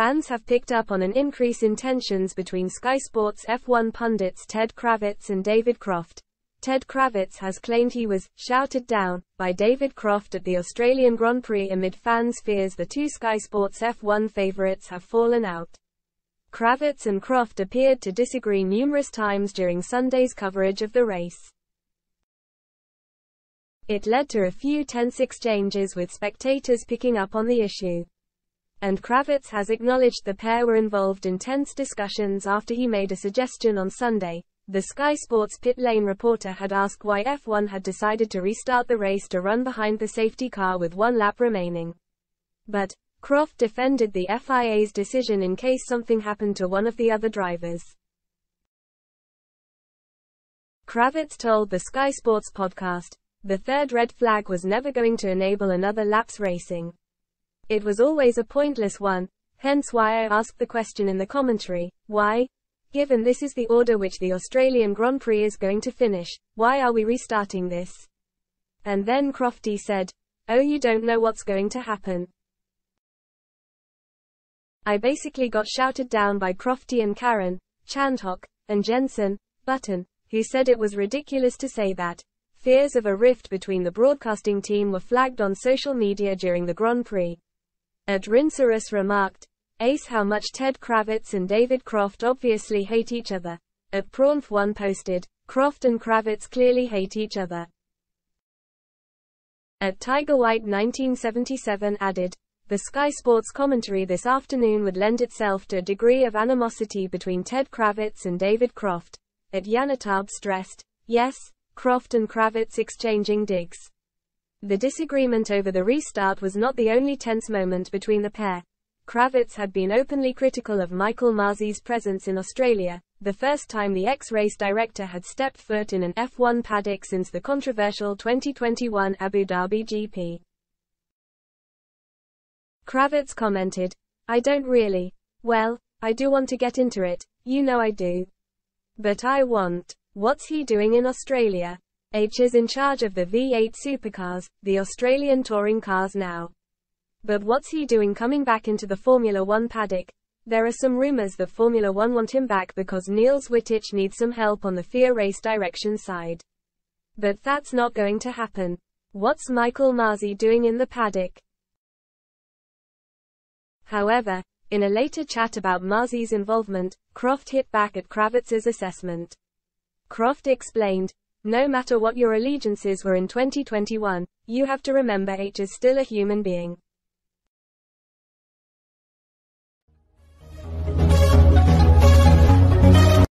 Fans have picked up on an increase in tensions between Sky Sports F1 pundits Ted Kravitz and David Croft. Ted Kravitz has claimed he was shouted down by David Croft at the Australian Grand Prix amid fans' fears the two Sky Sports F1 favourites have fallen out. Kravitz and Croft appeared to disagree numerous times during Sunday's coverage of the race. It led to a few tense exchanges with spectators picking up on the issue. And Kravitz has acknowledged the pair were involved in tense discussions after he made a suggestion on Sunday, the Sky Sports pit lane reporter had asked why F1 had decided to restart the race to run behind the safety car with one lap remaining. But, Croft defended the FIA's decision in case something happened to one of the other drivers. Kravitz told the Sky Sports podcast, the third red flag was never going to enable another laps racing. It was always a pointless one, hence why I asked the question in the commentary, why? Given this is the order which the Australian Grand Prix is going to finish, why are we restarting this? And then Crofty said, Oh you don't know what's going to happen. I basically got shouted down by Crofty and Karun, Chandhok, and Jensen, Button, who said it was ridiculous to say that. Fears of a rift between the broadcasting team were flagged on social media during the Grand Prix. At Rincerus remarked, Ace how much Ted Kravitz and David Croft obviously hate each other. At Prawnf one posted, Croft and Kravitz clearly hate each other. At Tiger White 1977 added, the Sky Sports commentary this afternoon would lend itself to a degree of animosity between Ted Kravitz and David Croft. At Yanatab stressed, yes, Croft and Kravitz exchanging digs. The disagreement over the restart was not the only tense moment between the pair. Kravitz had been openly critical of Michael Masi's presence in Australia, the first time the ex-race director had stepped foot in an F1 paddock since the controversial 2021 Abu Dhabi GP. Kravitz commented, I don't really. Well, I do want to get into it, you know I do. But I want. What's he doing in Australia? H is in charge of the V8 supercars, the Australian touring cars now. But what's he doing coming back into the Formula One paddock? There are some rumors that Formula One want him back because Niels Wittich needs some help on the FIA race direction side. But that's not going to happen. What's Michael Masi doing in the paddock? However, in a later chat about Masi's involvement, Croft hit back at Kravitz's assessment. Croft explained, no matter what your allegiances were in 2021, you have to remember H is still a human being.